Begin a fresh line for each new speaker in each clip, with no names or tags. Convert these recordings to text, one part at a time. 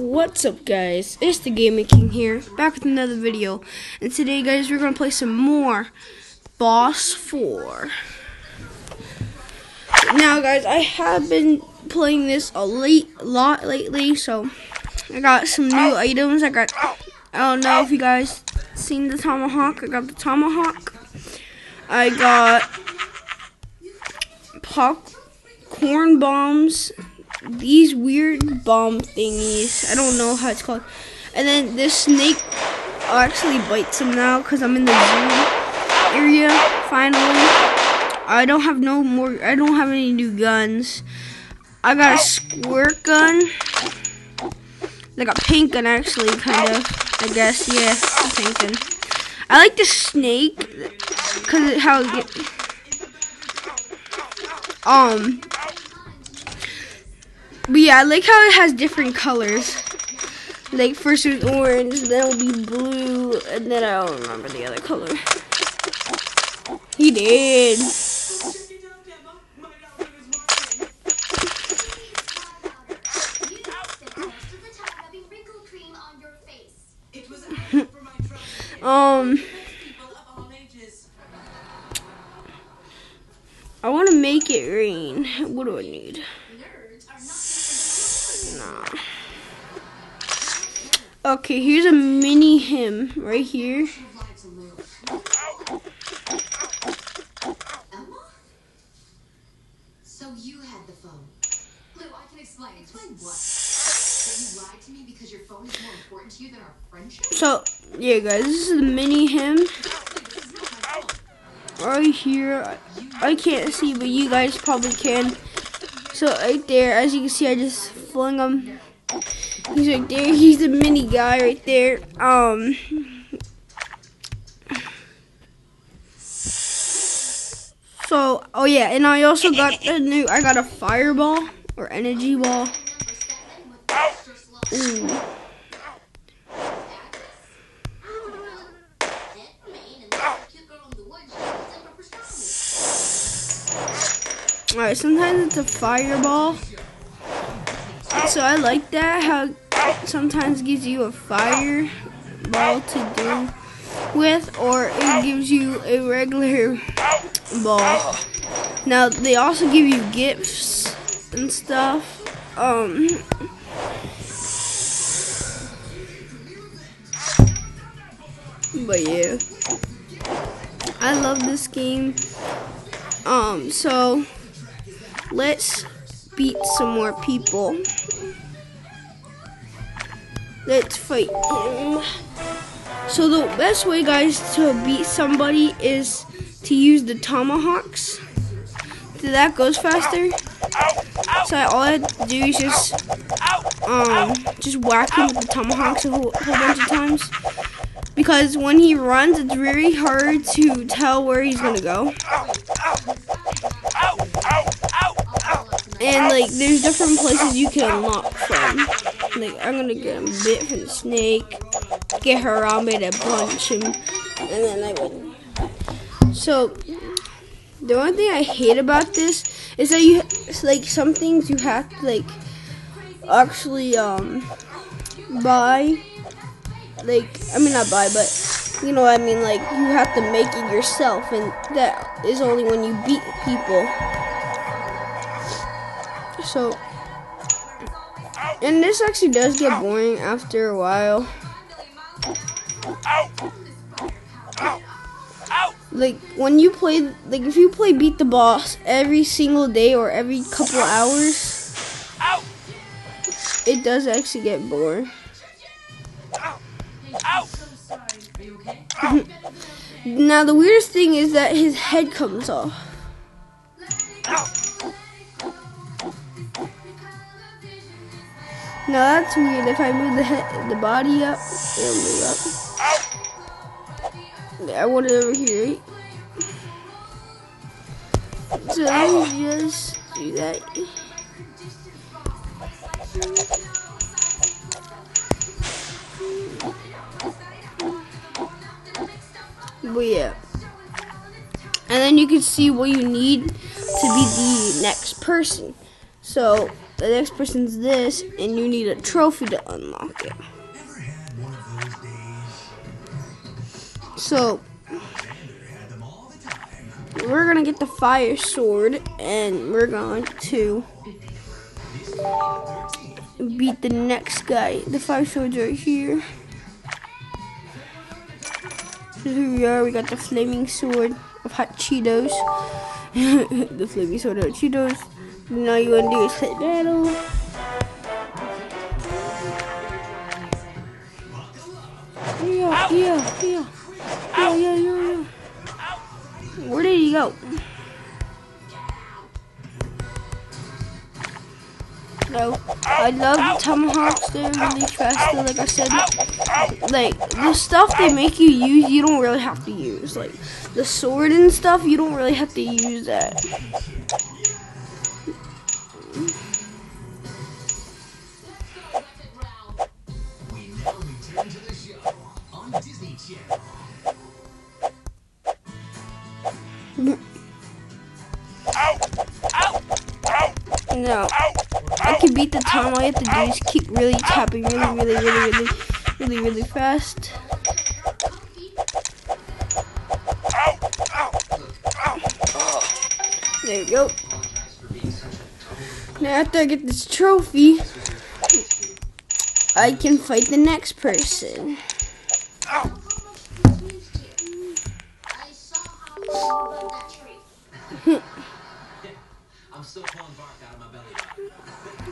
What's up guys, it's the Gaming King here, back with another video, and today guys we're going to play some more Boss 4. Now guys, I have been playing this a late, lot lately, so I got some new items, I got, I don't know if you guys seen the Tomahawk, I got the Tomahawk, I got popcorn bombs, these weird bomb thingies. I don't know how it's called. And then this snake actually bites him now because I'm in the zoo area finally. I don't have no more. I don't have any new guns. I got a squirt gun, like a pink gun actually, kind of. I guess yeah, a paint gun. I like the snake because how it get, um but yeah, I like how it has different colors. Like first it was orange, then it'll be blue, and then I don't remember the other color. He did. um, I want to make it rain. What do I need? Okay, here's a mini him right here.
So you had the phone. Lou, I can explain. Explain what? That you lied to me because your phone is more important to you than our friendship?
So, yeah, guys, this is the mini him. Right here. I can't see, but you guys probably can. So, right there, as you can see, I just flung him He's right there. He's a mini guy right there. Um. So, oh yeah, and I also got a new. I got a fireball or energy ball. Ooh. Alright, sometimes it's a fireball. So I like that how sometimes gives you a fire ball to do with or it gives you a regular ball. Now they also give you gifts and stuff. Um But yeah. I love this game. Um so let's beat some more people. Let's fight him. So the best way, guys, to beat somebody is to use the tomahawks. So that goes faster. So all I to do is just um just whack him with the tomahawks a whole, whole bunch of times. Because when he runs, it's really hard to tell where he's gonna go. And like, there's different places you can unlock from. Like, I'm gonna get him bit from the snake, get Harambe to punch him, and then I win. So, the only thing I hate about this is that you, like, some things you have to, like, actually, um, buy. Like, I mean, not buy, but, you know what I mean? Like, you have to make it yourself, and that is only when you beat people. So, and this actually does get boring after a while. Like when you play, like if you play beat the boss every single day or every couple hours, it does actually get boring. now the weirdest thing is that his head comes off. Now that's weird. If I move the head, the body up, it'll move up. I want it over here. So let me just do that. But yeah. And then you can see what you need to be the next person. So the next person's this, and you need a trophy to unlock it. So we're gonna get the fire sword, and we're going to beat the next guy. The fire sword's right here. So here we are. We got the flaming sword of hot Cheetos. The flaming of Cheetos. Now you wanna do is hit battle. Yeah, yeah, yeah. Yeah, yeah, yeah, yeah. Where did he go? No, I love tomahawks. They're really fast. Though, like I said, like the stuff they make you use, you don't really have to use. Like the sword and stuff, you don't really have to use that. Can beat the time. All I have to do is keep really tapping really, really, really, really, really, really fast. There you go. Now after I get this trophy, I can fight the next person.
I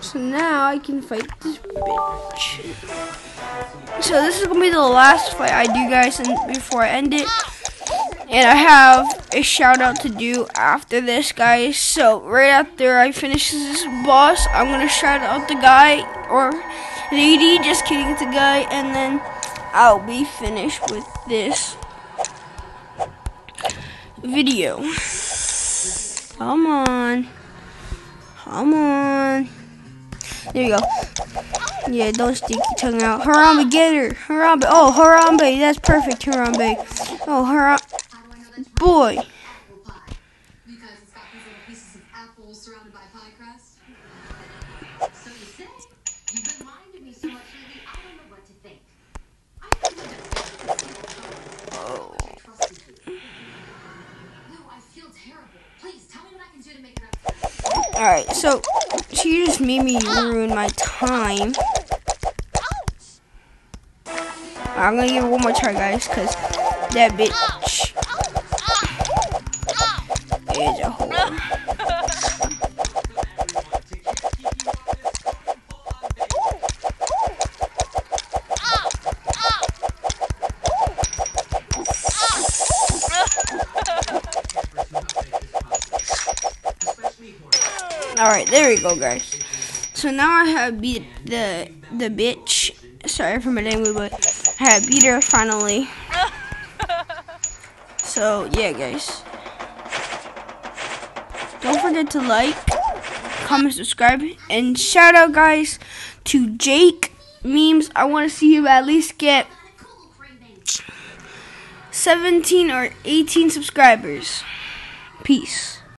So now I can fight this bitch. So this is gonna be the last fight I do, guys, and before I end it. And I have a shout out to do after this, guys. So right after I finish this boss, I'm gonna shout out the guy or lady. Just kidding, it's a guy, and then I'll be finished with this video. Come on. Come on. There you go. Yeah, don't stick your tongue out. Harambe, get her. Harambe. Oh, Harambe. That's perfect, Harambe. Oh, Harambe. Boy.
crust. So think you
she just made me ruin my time. I'm gonna give it one more try, guys, because that bitch is a whore. Alright, there we go, guys. So now I have beat the the bitch. Sorry for my language, but I have beat her finally. So yeah, guys. Don't forget to like, comment, subscribe, and shout out, guys, to Jake memes. I want to see you at least get 17 or 18 subscribers. Peace.